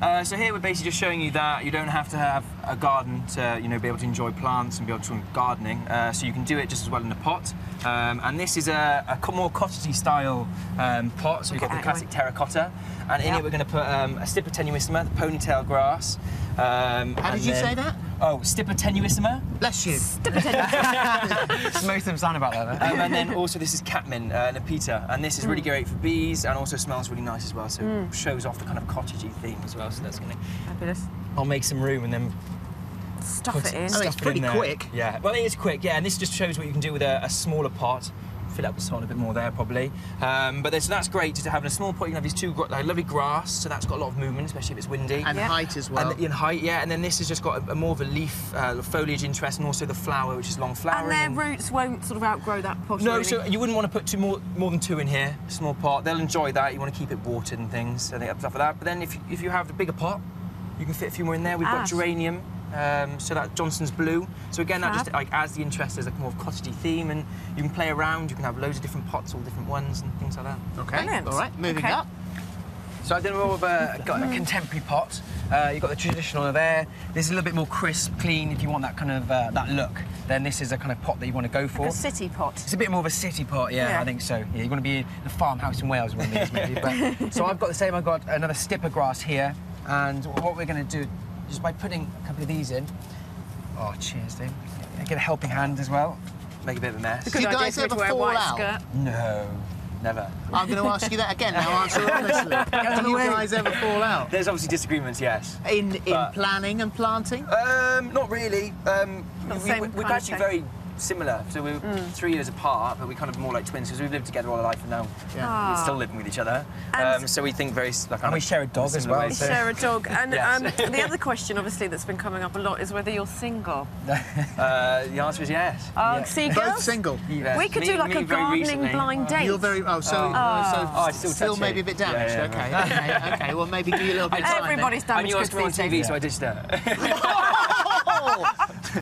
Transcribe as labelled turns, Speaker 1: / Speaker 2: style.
Speaker 1: Uh, so here we're basically just showing you that you don't have to have a garden to, you know, be able to enjoy plants and be able to enjoy gardening. Uh, so you can do it just as well in a pot. Um, and this is a, a more cottagey style um, pot. So we've got the classic terracotta, and in
Speaker 2: Yep.
Speaker 1: it we're going to put um, a Stipa tenuissima, the ponytail grass. Um,
Speaker 3: How did you
Speaker 1: then-
Speaker 3: say that?
Speaker 1: Oh, Stipa tenuissima.
Speaker 3: Bless you.
Speaker 4: Most of them sound about that.
Speaker 1: Um, and then also this is catmint, uh, Nepeta, and this is really great for bees and also smells really nice as well. So it shows off the kind of cottagey theme as well. So that's gonna.
Speaker 2: Fabulous.
Speaker 1: I'll make some room and then
Speaker 2: Stuff it in.
Speaker 3: Oh, it's
Speaker 1: it
Speaker 3: pretty
Speaker 1: in
Speaker 3: quick.
Speaker 1: Yeah, well, it is quick. Yeah, and this just shows what you can do with a, a smaller pot. Fill up the soil a bit more there, probably. Um, but there's, that's great. Just having a small pot, you can have these two gr- like, lovely grass, so that's got a lot of movement, especially if it's windy.
Speaker 3: And
Speaker 2: Yeah.
Speaker 3: height as well.
Speaker 1: And in height, yeah, and then this has just got a, a more of a leaf, uh, foliage interest, and also the flower, which is long flowering.
Speaker 2: And their roots won't sort of outgrow that pot.
Speaker 1: No,
Speaker 2: really.
Speaker 1: so you wouldn't want to put two more, more than two in here, small pot. They'll enjoy that. You want to keep it watered and things, so they have stuff like that. But then if, if you have the bigger pot, you can fit a few more in there. We've
Speaker 2: Ah.
Speaker 1: got geranium, um, so that Johnson's blue. So again, that
Speaker 2: Fab.
Speaker 1: just like adds the interest. There's like more of a cottagey theme, and you can play around. You can have loads of different pots, all different ones, and things like that.
Speaker 3: Okay.
Speaker 2: Brilliant.
Speaker 3: All right. Moving
Speaker 2: Okay.
Speaker 3: up.
Speaker 4: So I did more of a, got a contemporary pot. Uh, you've got the traditional there. This is a little bit more crisp, clean. If you want that kind of uh, that look, then this is a kind of pot that you want to go for.
Speaker 2: a city pot.
Speaker 4: It's a bit more of a city pot, yeah,
Speaker 2: Yeah.
Speaker 4: I think so. Yeah, you want to be in a farmhouse in Wales, one of these maybe. But, so I've got the same. I've got another Stipa grass here, and what we're going to do, just by putting a couple of these in. Oh, cheers, Dave. Get a helping hand as well.
Speaker 1: Make a bit of a mess.
Speaker 3: Do
Speaker 2: Good
Speaker 3: you guys
Speaker 2: for to
Speaker 3: ever
Speaker 2: wear a
Speaker 3: fall
Speaker 2: white
Speaker 3: out?
Speaker 2: skirt.
Speaker 1: No, never.
Speaker 3: I'm going to ask you that again. Now answer honestly. Do you guys ever fall out?
Speaker 1: There's obviously disagreements, yes.
Speaker 3: In in
Speaker 1: But-
Speaker 3: planning and planting?
Speaker 1: Um, not really. Um, we,
Speaker 2: same
Speaker 1: we, we're actually very similar. So we're three years apart, but we're kind of more like twins because we've lived together all our life and now
Speaker 3: Yeah.
Speaker 1: we're still living with each other. Um, so we think very like.
Speaker 4: And we share a dog as well,
Speaker 1: ways.
Speaker 4: so-
Speaker 2: Share a dog. And
Speaker 1: Yes.
Speaker 2: um, the other question, obviously, that's been coming up a lot is whether you're single.
Speaker 1: Uh, the answer is yes.
Speaker 2: Oh, see,
Speaker 3: Both single.
Speaker 1: Yes.
Speaker 2: We could
Speaker 1: Me-
Speaker 2: do like a
Speaker 1: very
Speaker 2: gardening
Speaker 1: recently.
Speaker 2: blind date.
Speaker 3: You're very oh so
Speaker 1: Oh.
Speaker 3: uh, so
Speaker 1: Oh, it's still
Speaker 3: still maybe a bit damaged.
Speaker 1: yeah,
Speaker 3: okay, okay, okay. Well, maybe give you a little bit of time.
Speaker 2: Everybody's
Speaker 1: I
Speaker 2: damaged
Speaker 1: knew I was
Speaker 2: goods
Speaker 1: going to be on TV, so I ditched her.